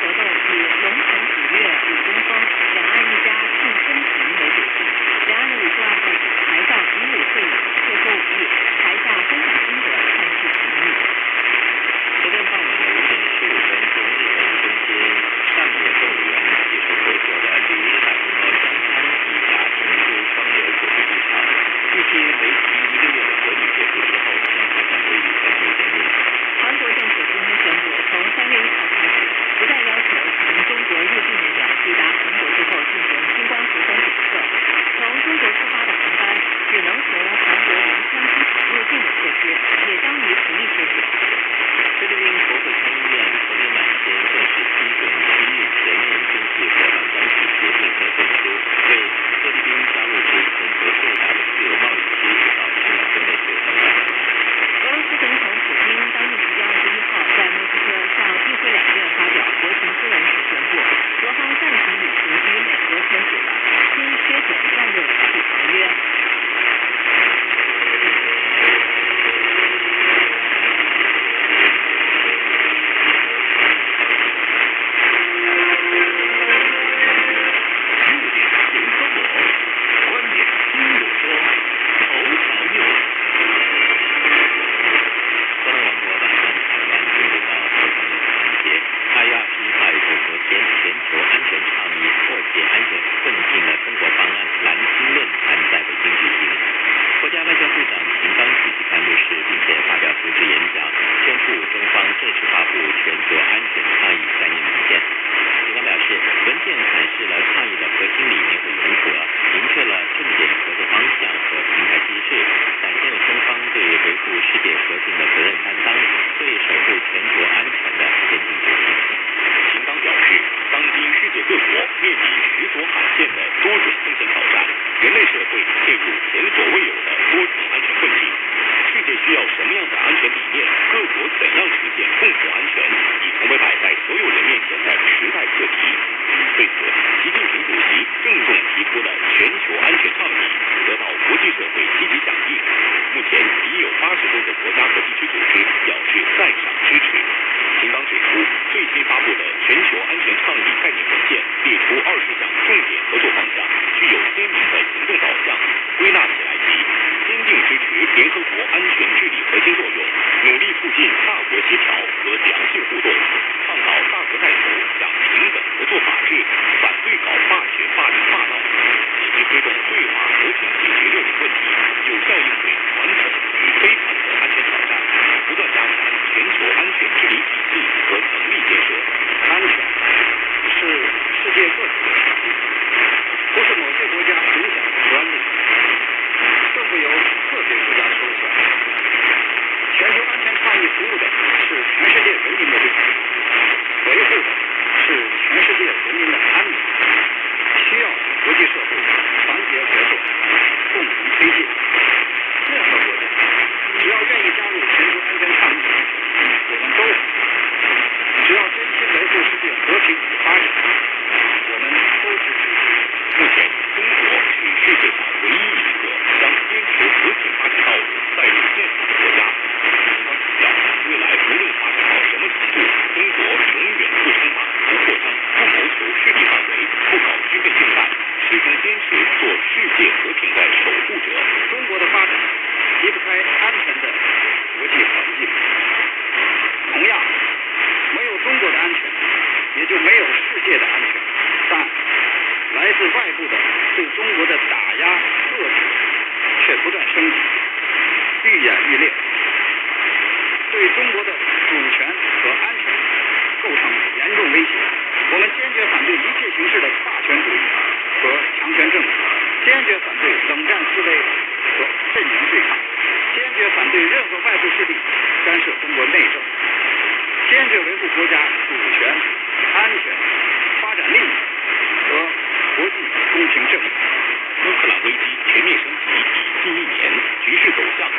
活动与龙腾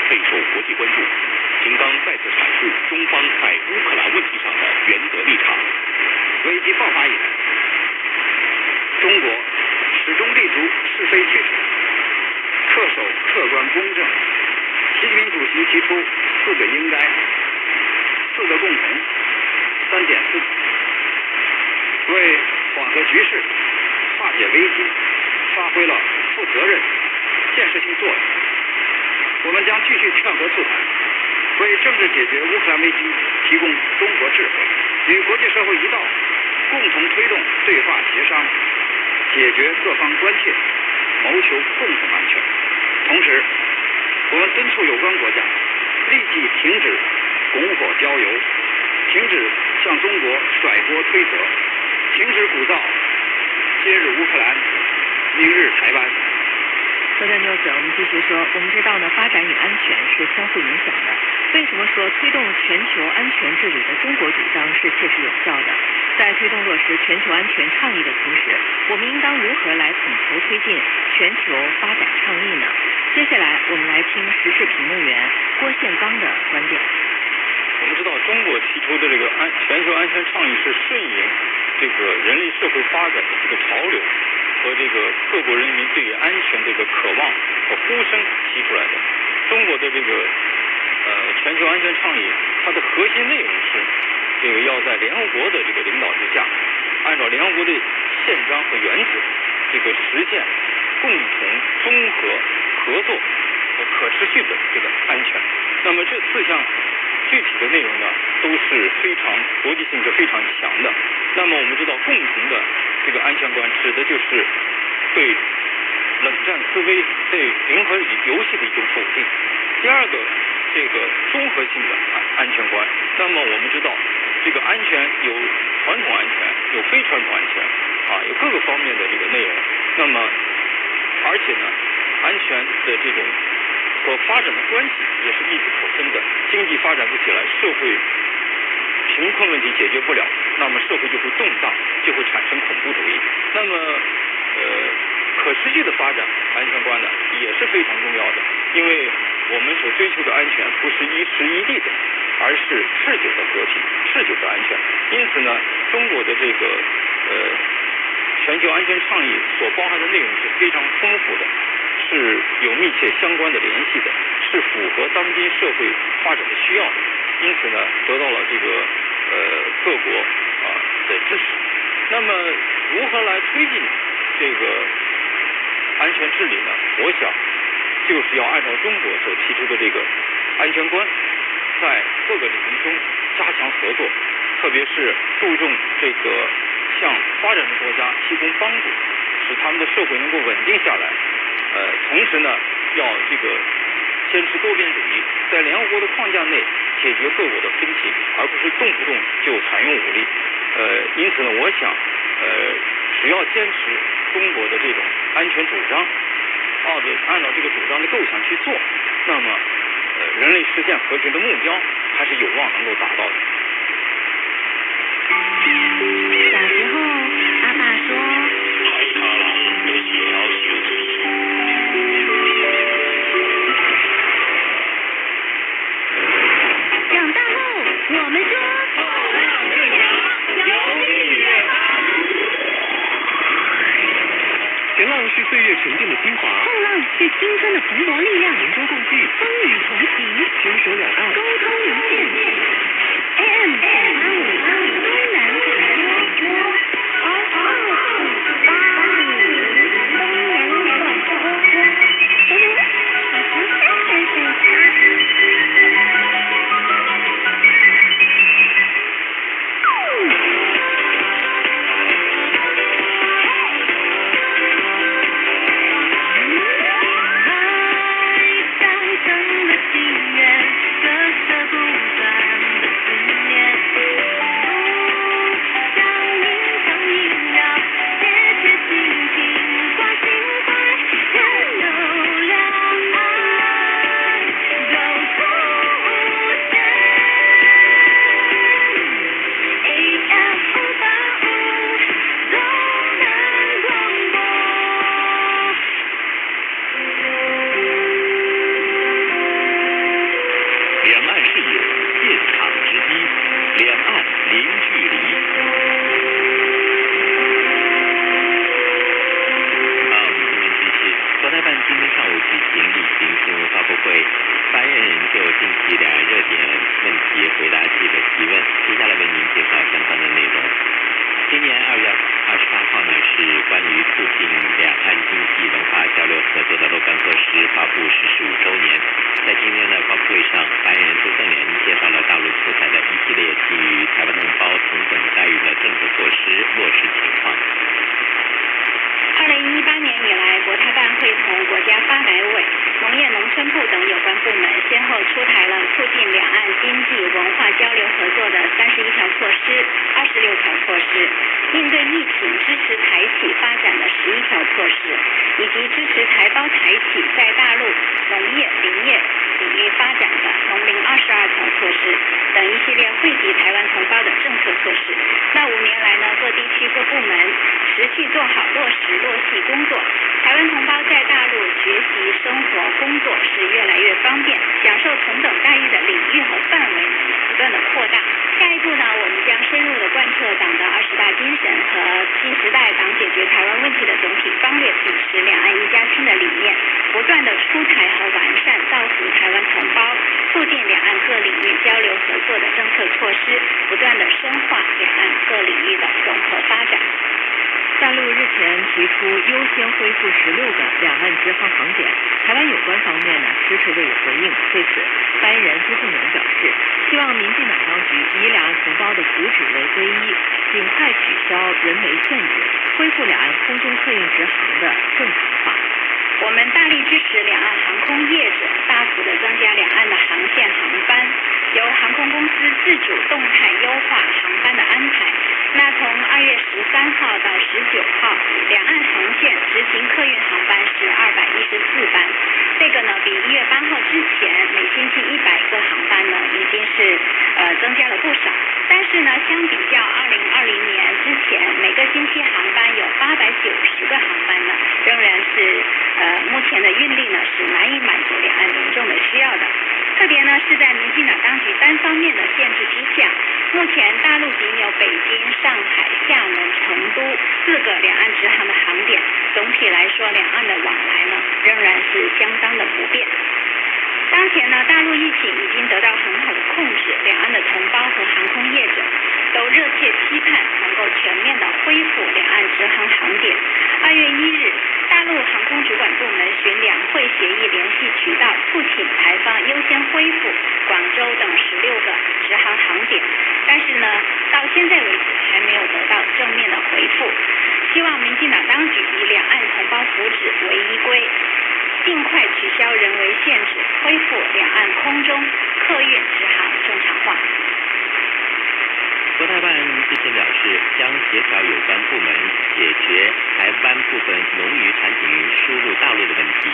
备受国际关注。秦刚再次阐述中方在乌克兰问题上的原则立场。危机爆发以来，中国始终立足是非曲直，恪守客观公正。习近平主席提出四个应该、四个共同、三点四，为缓和局势、化解危机发挥了负责任、建设性作用。我们将继续劝和促谈，为政治解决乌克兰危机提供中国智慧，与国际社会一道，共同推动对话协商，解决各方关切，谋求共同安全。同时，我们敦促有关国家立即停止拱火浇油，停止向中国甩锅推责，停止鼓噪今日乌克兰，明日台湾。昨天六九，我们继续说，我们知道呢，发展与安全是相互影响的。为什么说推动全球安全治理的中国主张是切实有效的？在推动落实全球安全倡议的同时，我们应当如何来统筹推进全球发展倡议呢？接下来，我们来听时事评论员郭宪刚的观点。我们知道，中国提出的这个安全球安全倡议是顺应这个人类社会发展的这个潮流和这个各国人民对于安全这个渴望和呼声提出来的。中国的这个呃全球安全倡议，它的核心内容是这个要在联合国的这个领导之下，按照联合国的宪章和原则，这个实现共同、综合、合作和可持续的这个安全。那么这四项具体的内容呢，都是非常国际性是非常强的。那么我们知道，共同的这个安全观指的就是对冷战思维、对零和游戏的一种否定。第二个，这个综合性的安安全观。那么我们知道，这个安全有传统安全，有非传统安全，啊，有各个方面的这个内容。那么，而且呢，安全的这种和发展的关系也是密不可分的。经济发展不起来，社会贫困问题解决不了，那么社会就会动荡，就会产生恐怖主义。那么，呃，可持续的发展安全观呢也是非常重要的，因为我们所追求的安全不是一时一地的，而是持久的和平、持久的安全。因此呢，中国的这个呃全球安全倡议所包含的内容是非常丰富的，是有密切相关的联系的，是符合当今社会发展的需要的。因此呢，得到了这个呃各国啊的支持。那么，如何来推进这个安全治理呢？我想，就是要按照中国所提出的这个安全观，在各个领域中加强合作，特别是注重这个向发展中国家提供帮助，使他们的社会能够稳定下来。呃，同时呢，要这个坚持多边主义，在联合国的框架内解决各国的分歧，而不是动不动就采用武力。呃，因此呢，我想，呃，只要坚持中国的这种安全主张，按照按照这个主张的构想去做，那么，人类实现和平的目标还是有望能够达到的。是岁月沉淀的精华，后浪是青春的蓬勃力量，同舟共济，风雨同行，牵手两岸沟。通无限。AM 应对疫情支持台企发展的十一条措施，以及支持台胞台企在大陆农业、林业领域发展的农林二十二条措施等一系列惠及台湾同胞的政策措施。那五年来呢，各地区各部门持续做好落实落细工作，台湾同胞在大陆学习、生活、工作是越来越方便，享受同等待遇的领域和范围呢也不断的扩大。下一步呢，我们将深入的贯彻党的二十大精神和新时代党解决台湾问题的总体纲领，秉持两岸一家亲的理念，的出台和完善造福台湾同胞、促进两岸各领域交流合作的政策措施，不断的深化两岸各领域的融合发展。大陆日前提出优先恢复十六个两岸直航航点，台湾有关方面呢迟迟未有回应。对此，发言人朱凤莲表示，希望民进党当局以两岸同胞的福祉为归依，尽快取消人为限制，恢复两岸空中客运直航的正常化。我们大力支持两岸航空业者大幅的增加两岸的航线航班，由航空公司自主动态优化航班的安排。那从二月十三号到十九号，两岸航线执行客运航班是二百一十四班，这个呢比一月八号之前每星期一百个航班呢已经是呃增加了不少。但是呢，相比较二零二零年之前每个星期航班有八百九十个航班呢，仍然是呃目前的运力呢是难以满足两岸民众的需要的。特别呢是在民进党当局单方面的限制之下，目前大陆仅有北京、上海、厦门、成都四个两岸直航的航点，总体来说，两岸的往来呢仍然是相当的不便。当前呢，大陆疫情已经得到很好的控制，两岸的同胞和航空业者都热切期盼能够全面的恢复两岸直航航点。二月一日，大陆航空主管部门循两会协议联系渠道，不请台方优先恢复广州等十六个直航航点，但是呢，到现在为止还没有得到正面的回复。希望民进党当局以两岸同胞福祉为依归。尽快取消人为限制，恢复两岸空中客运直航正常化。国台办日前表示，将协调有关部门解决台湾部分农渔产品输入大陆的问题，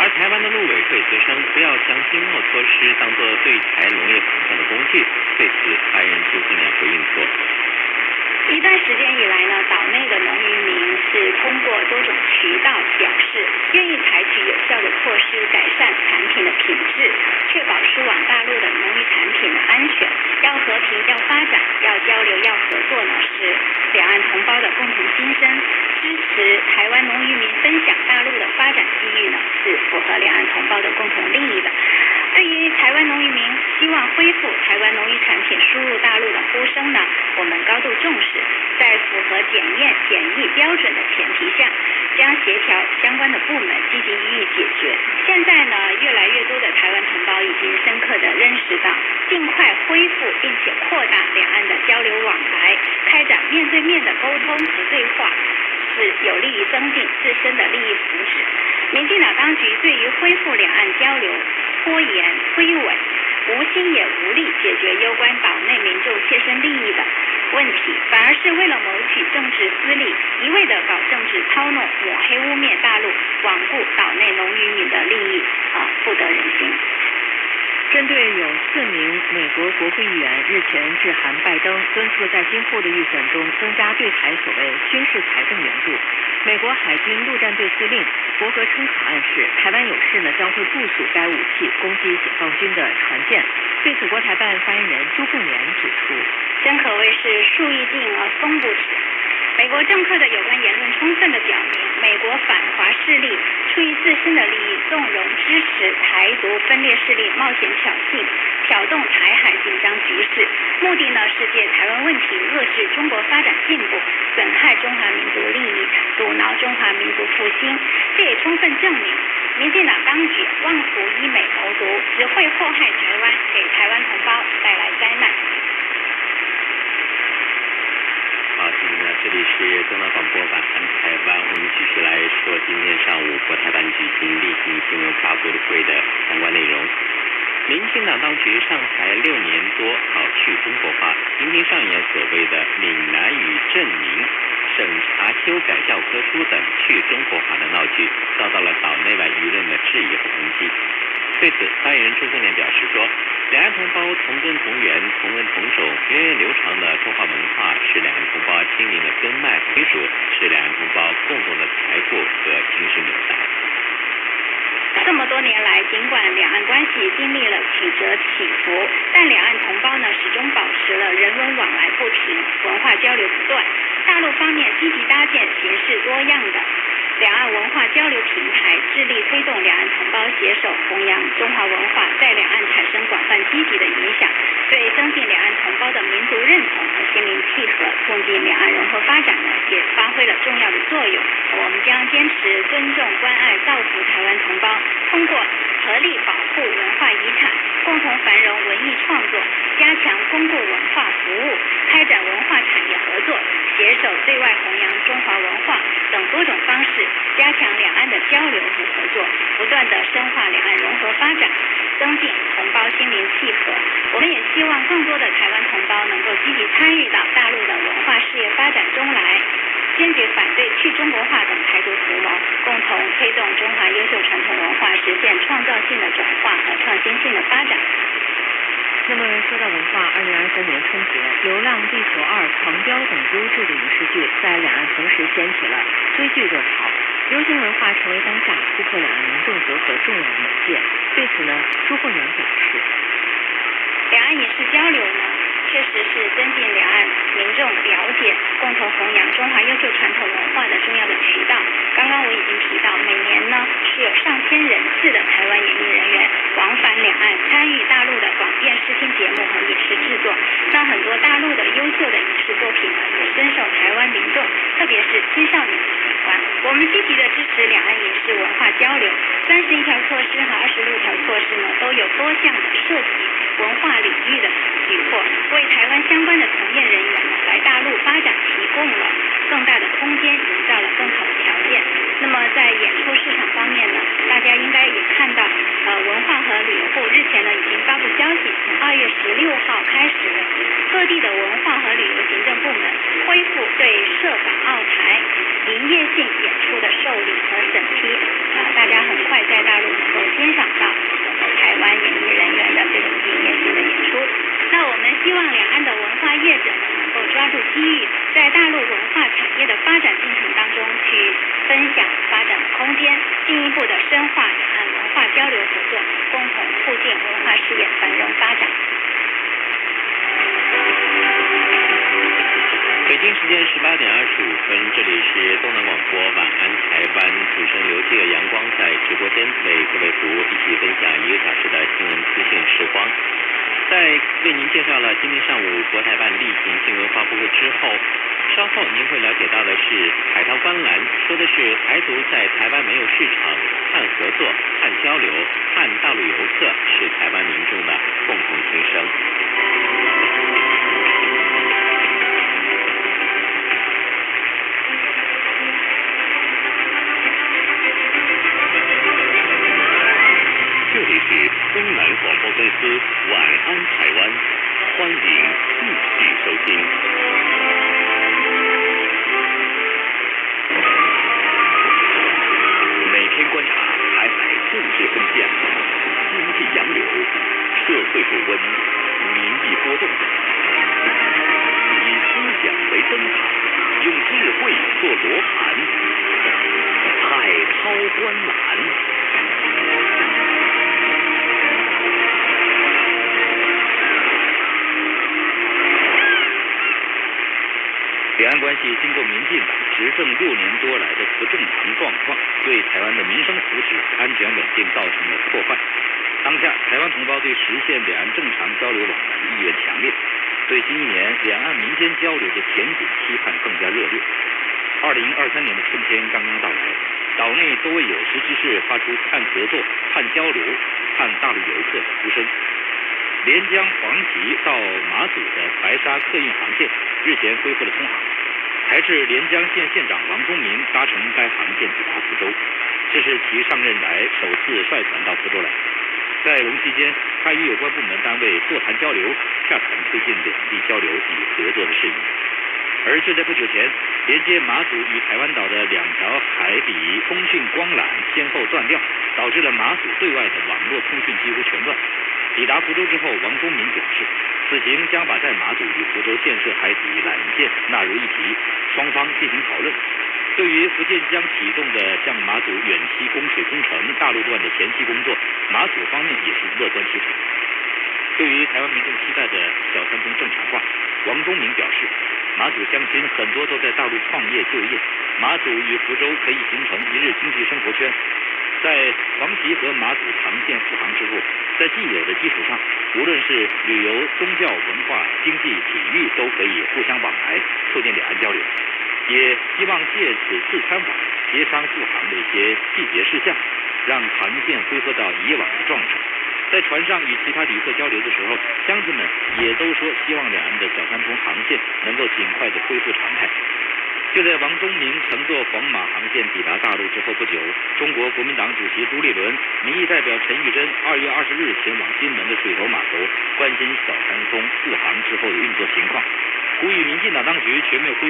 而台湾的陆委会则称不要将经贸措施当作对台农业膨胀的工具。对此，发言人朱凤莲回应说。一段时间以来呢，岛内的农渔民是通过多种渠道表示，愿意采取有效的措施改善产品的品质，确保输往大陆的农渔产品的安全。要和平，要发展，要交流，要合作呢，是两岸同胞的共同心声。支持台湾农渔民分享大陆的发展机遇呢，是符合两岸同胞的共同利益的。对于台湾农渔民希望恢复台湾农渔产品输入大陆的呼声呢，我们高度重视，在符合检验检疫标准的前提下，将协调相关的部门积极予以解决。现在呢，越来越多的台湾同胞已经深刻的认识到，尽快恢复并且扩大两岸的交流往来，开展面对面的沟通和对话，是有利于增进自身的利益福祉。民进党当局对于恢复两岸交流拖延推诿，无心也无力解决攸关岛内民众切身利益的问题，反而是为了谋取政治私利，一味的搞政治操弄、抹黑污蔑大陆，罔顾岛内农渔民的利益，啊，不得人心。针对有四名美国国会议员日前致函拜登，敦促在今后的预算中增加对台所谓军事财政援助，美国海军陆战队司令伯格称可暗示，台湾有事呢将会部署该武器攻击解放军的船舰。对此，国台办发言人朱凤莲指出，真可谓是树欲静而风不止。美国政客的有关言论充分的表明，美国反华势力出于自身的利益，纵容支持台独分裂势力冒险挑衅、挑动台海紧张局势，目的呢是借台湾问题遏制中国发展进步，损害中华民族利益，阻挠中华民族复兴。这也充分证明，民进党当局妄图以美谋独，只会祸害台湾，给台湾同胞带来灾难。好，听众们，这里是中央广播版安台湾，我们继续来说今天上午国台办举行例行新闻发布会的相关内容。民进党当局上台六年多，好去中国化，频频上演所谓的闽南语证明、审查修改教科书等去中国化的闹剧，遭到了岛内外舆论的质疑和抨击。对此，发言人朱凤莲表示说，两岸同胞同根同源、同文同种、源远流长的中华文化是两岸同胞心灵的根脉和归属，是两岸同胞共同的财富和精神纽带。这么多年来，尽管两岸关系经历了曲折起伏，但两岸同胞呢始终保持了人文往来不停，文化交流不断。大陆方面积极搭建形式多样的两岸文化交流平台，致力推动两岸同胞携手弘扬中华文化，在两岸产生广泛积极的影响，对增进两岸同胞的民族认同和心灵契合，促进两岸融合发展呢，也发挥了重要的作用。我们将坚持尊重、关爱、造福台湾同胞，通过合力保护文化遗产，共同繁荣文艺创作，加强公共文化服务，开展文化产业合作，携手对外弘扬中华文化等多种方式，加强两岸的交流和合作，不断的深化两岸融合发展，增进同胞心灵契合。我们也希望更多的台湾同胞能够积极参与到大陆的文化事业发展中来。坚决反对去中国化等台独图谋，共同推动中华优秀传统文化实现创造性的转化和创新性的发展。那么说到文化，二零二三年春节，《流浪地球二》《狂飙》等优质的影视剧在两岸同时掀起了追剧热潮，流行文化成为当下突破两岸民众隔阂重要的媒介。对此呢，朱凤莲表示，两岸影视交流呢，确实是增进两岸众了解、共同弘扬中华优秀传统文化的重要的渠道。刚刚我已经提到，每年呢是有上千人次的台湾演艺人员往返两岸，参与大陆的广电视听节目和影视制作。那很多大陆的优秀的影视作品呢，也深受台湾民众，特别是青少年的喜欢。我们积极的支持两岸影视文化交流，三十一条措施和二十六条措施呢，都有多项的涉及文化领域的举措，为台湾相关的从业人员呢来大陆发展提供了更大的空间，营造了更好的条件。那么在演出市场方面呢，大家应该也看到，呃，文化和旅游部日前呢已经发布消息，从二月十六号开始，各地的文化和旅游行政部门恢复对涉港澳台营业性演出的受理和审批，啊、大家很快在大陆能够欣赏到我们台湾演艺人员的这种营业性的演出。那我们希望两岸的文化业者呢，能够机遇，在大陆文化产业的发展进程当中去分享发展空间，进一步的深化两岸文化交流合作，共同促进文化事业繁荣发展。北京时间十八点二十五分，这里是东南广播晚安台湾，主持人刘介阳光在直播间为各位服务，一起分享一个小时的新闻资讯时光。在为您介绍了今天上午国台办例行新闻发布会之后，稍后您会了解到的是海涛观澜，说的是台独在台湾没有市场，看合作、看交流、看大陆游客是台湾民众的共同心声。晚安台湾，欢迎继续收听。每天观察台海政治风向、经济洋流、社会水温、民意波动，以思想为灯塔，用智慧做罗盘，海涛观澜。关系经过民进党执政六年多来的不正常状况，对台湾的民生福祉、安全稳定造成了破坏。当下，台湾同胞对实现两岸正常交流往来的意愿强烈，对新一年两岸民间交流的前景期盼更加热烈。二零二三年的春天刚刚到来，岛内多位有识之士发出看合作、看交流、看大陆游客的呼声。连江黄岐到马祖的白沙客运航线日前恢复了通航，台视连江县县长王公民搭乘该航线抵达福州，这是其上任来首次率团到福州来。在龙期间，他与有关部门单位座谈交流，洽谈推进两地交流与合作的事宜。而就在不久前，连接马祖与台湾岛的两条海底通讯光缆先后断掉，导致了马祖对外的网络通讯几乎全断。抵达福州之后，王公民表示，此行将把在马祖与福州建设海底缆线纳入议题，双方进行讨论。对于福建将启动的向马祖远期供水工程大陆段的前期工作，马祖方面也是乐观其成。对于台湾民众期待的小三通正常化，王忠明表示，马祖乡亲很多都在大陆创业就业，马祖与福州可以形成一日经济生活圈。在黄岐和马祖航线复航之后，在既有的基础上，无论是旅游、宗教、文化、经济、体育，都可以互相往来，促进两岸交流。也希望借此次参访，协商复航的一些细节事项，让航线恢复到以往的状态。在船上与其他旅客交流的时候，乡亲们也都说希望两岸的小三通航线能够尽快的恢复常态。就在王东明乘坐黄马航线抵达大陆之后不久，中国国民党主席朱立伦、民意代表陈玉珍二月二十日前往金门的水头码头关心小三通复航之后的运作情况，呼吁民进党当局全面恢。